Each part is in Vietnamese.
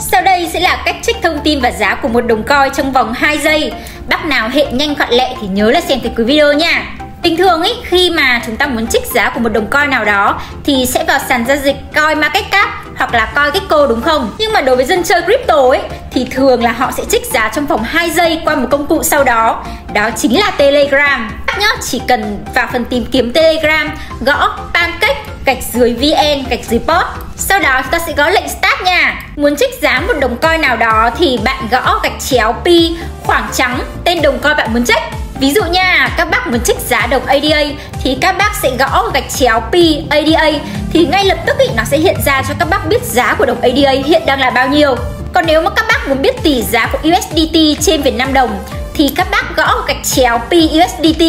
Sau đây sẽ là cách check thông tin và giá của một đồng coin trong vòng 2 giây. Bác nào hệ nhanh gọn lẹ thì nhớ là xem tới cuối video nha. Bình thường ấy, khi mà chúng ta muốn trích giá của một đồng coin nào đó thì sẽ vào sàn giao dịch coin market cap hoặc là coin Gecko đúng không? Nhưng mà đối với dân chơi crypto ấy thì thường là họ sẽ trích giá trong vòng 2 giây qua một công cụ sau đó. Đó chính là Telegram. Các nhá, chỉ cần vào phần tìm kiếm Telegram, gõ pancake gạch dưới VN gạch dưới post. Sau đó chúng ta sẽ gõ lệnh start nha. Muốn trích giá một đồng coin nào đó thì bạn gõ gạch chéo pi khoảng trắng tên đồng coin bạn muốn trích. Ví dụ nha, các bác muốn trích giá đồng ADA thì các bác sẽ gõ gạch chéo P ADA thì ngay lập tức ý, nó sẽ hiện ra cho các bác biết giá của đồng ADA hiện đang là bao nhiêu. Còn nếu mà các bác muốn biết tỷ giá của USDT trên Việt Nam đồng thì các bác gõ gạch chéo PUSDT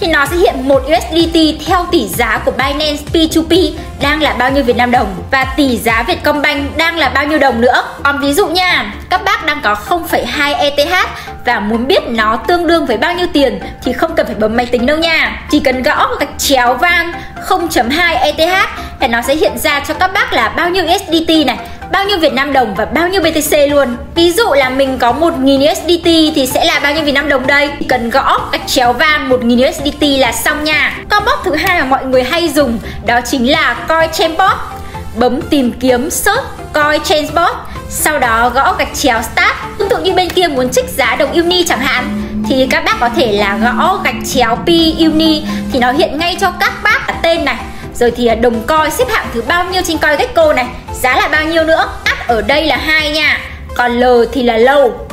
thì nó sẽ hiện một USDT theo tỷ giá của Binance P2P đang là bao nhiêu Việt Nam đồng và tỷ giá Vietcombank đang là bao nhiêu đồng nữa. Còn ví dụ nha, các bác đang có 0,2 ETH và muốn biết nó tương đương với bao nhiêu tiền thì không cần phải bấm máy tính đâu nha. Chỉ cần gõ gạch chéo vang 0.2 ETH thì nó sẽ hiện ra cho các bác là bao nhiêu USDT này bao nhiêu Việt Nam đồng và bao nhiêu BTC luôn. Ví dụ là mình có 1.000 USDT thì sẽ là bao nhiêu Việt Nam đồng đây? Chỉ cần gõ gạch chéo vang 1.000 USDT là xong nha. Con bot thứ hai mà mọi người hay dùng, đó chính là Coin Bấm tìm kiếm search Coin sau đó gõ gạch chéo start tương tự như bên kia muốn trích giá đồng uni chẳng hạn, thì các bác có thể là gõ gạch chéo p uni thì nó hiện ngay cho các bác tên này rồi thì à, đồng coi xếp hạng thứ bao nhiêu trên coi Gecko này? Giá là bao nhiêu nữa? Áp ở đây là hai nha. Còn L thì là lâu.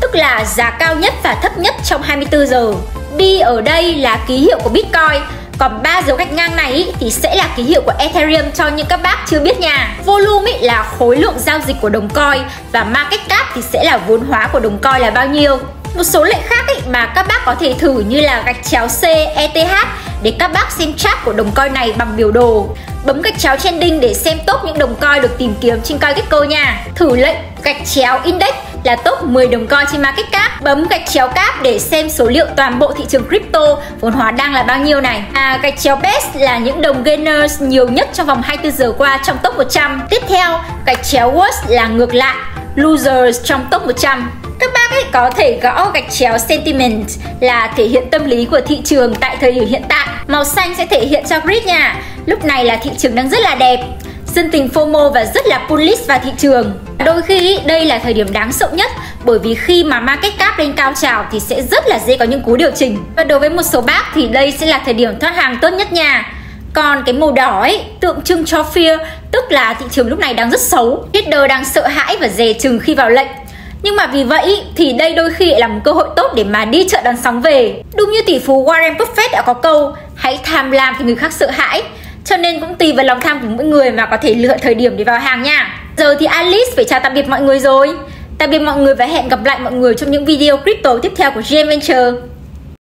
Tức là giá cao nhất và thấp nhất trong 24 giờ. B ở đây là ký hiệu của Bitcoin. Còn ba dấu gạch ngang này ý, thì sẽ là ký hiệu của Ethereum cho những các bác chưa biết nha. Volume ý là khối lượng giao dịch của đồng coin và market cap thì sẽ là vốn hóa của đồng coin là bao nhiêu. Một số lệnh khác ý, mà các bác có thể thử như là gạch chéo C, ETH để các bác xem chart của đồng coin này bằng biểu đồ. Bấm gạch chéo trending để xem top những đồng coin được tìm kiếm trên CoinGecko nha. Thử lệnh gạch chéo index là top 10 đồng coin trên market cap. Bấm gạch chéo cap để xem số liệu toàn bộ thị trường crypto vốn hóa đang là bao nhiêu này. À, gạch chéo best là những đồng gainers nhiều nhất trong vòng 24 giờ qua trong top 100. Tiếp theo, gạch chéo worst là ngược lại, losers trong top 100. Các bác ấy có thể gõ gạch chéo sentiment là thể hiện tâm lý của thị trường tại thời điểm hiện tại. Màu xanh sẽ thể hiện cho grid nha. Lúc này là thị trường đang rất là đẹp. Dân tình FOMO và rất là bullish vào thị trường. Đôi khi đây là thời điểm đáng sợ nhất bởi vì khi mà market cap lên cao trào thì sẽ rất là dễ có những cú điều chỉnh. Và đối với một số bác thì đây sẽ là thời điểm thoát hàng tốt nhất nha. Còn cái màu đỏ ấy tượng trưng cho fear, tức là thị trường lúc này đang rất xấu. Trader đang sợ hãi và dè chừng khi vào lệnh. Nhưng mà vì vậy thì đây đôi khi lại là một cơ hội tốt để mà đi chợ đón sóng về. Đúng như tỷ phú Warren Buffett đã có câu, hãy tham lam thì người khác sợ hãi. Cho nên cũng tùy vào lòng tham của mỗi người mà có thể lựa thời điểm để vào hàng nha. Giờ thì Alice phải chào tạm biệt mọi người rồi. Tạm biệt mọi người và hẹn gặp lại mọi người trong những video crypto tiếp theo của GM Venture.